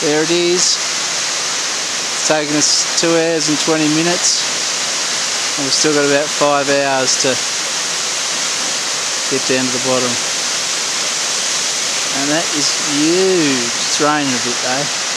There it is. It's taken us 2 hours and 20 minutes. And we've still got about 5 hours to get down to the bottom. And that is huge. It's raining a bit though.